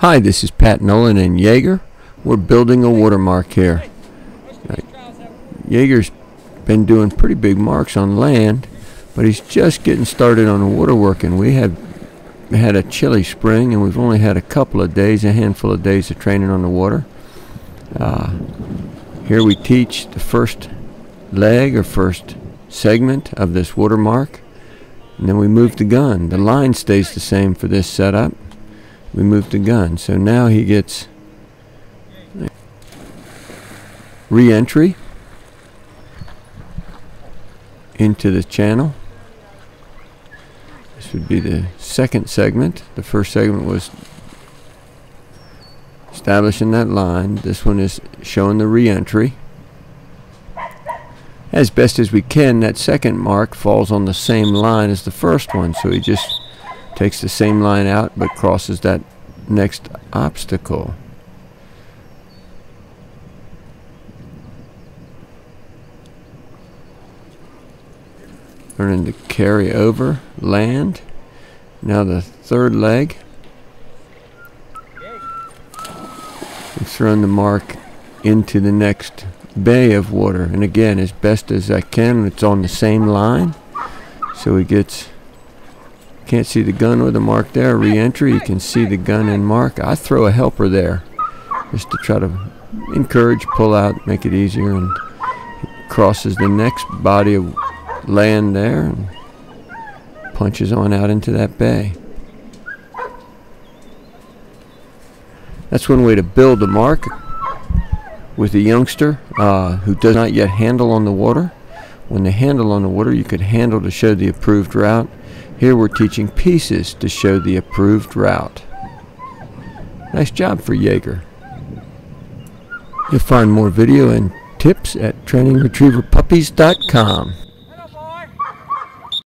Hi, this is Pat Nolan and Yeager. We're building a watermark here. Uh, Yeager's been doing pretty big marks on land, but he's just getting started on the waterworking. We have had a chilly spring, and we've only had a couple of days, a handful of days of training on the water. Uh, here we teach the first leg or first segment of this watermark, and then we move the gun. The line stays the same for this setup. We move the gun. So now he gets re-entry into the channel. This would be the second segment. The first segment was establishing that line. This one is showing the re-entry. As best as we can, that second mark falls on the same line as the first one, so he just takes the same line out but crosses that next obstacle. Learning to carry over, land. Now the third leg. And throwing the mark into the next bay of water. And again, as best as I can, it's on the same line. So he gets, can't see the gun or the mark there. Re-entry, you can see the gun and mark. I throw a helper there just to try to encourage, pull out, make it easier. And crosses the next body of land there and punches on out into that bay. That's one way to build a mark with a youngster uh, who does not yet handle on the water. When the handle on the water, you could handle to show the approved route. Here we're teaching pieces to show the approved route. Nice job for Yeager. You'll find more video and tips at trainingretrieverpuppies.com.